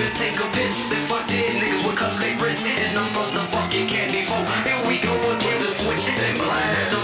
Even take a piss. If I did, niggas would cut their wrists, And I'm motherfucking candy folk. Here we go again, the switch. And blast